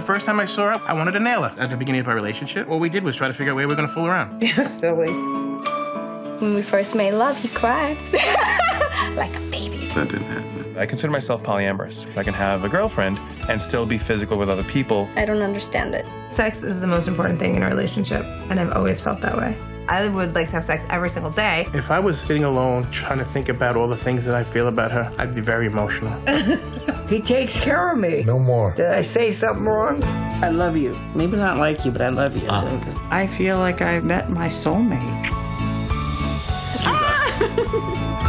first time I saw her, I wanted to nail her. At the beginning of our relationship, what we did was try to figure out where we were gonna fool around. You're silly. When we first made love, he cried like a baby. That didn't happen. I consider myself polyamorous. I can have a girlfriend and still be physical with other people. I don't understand it. Sex is the most important thing in a relationship, and I've always felt that way. I would like to have sex every single day. If I was sitting alone trying to think about all the things that I feel about her, I'd be very emotional. he takes care of me. No more. Did I say something wrong? I love you. Maybe not like you, but I love you. Uh. I feel like I've met my soulmate. Ah!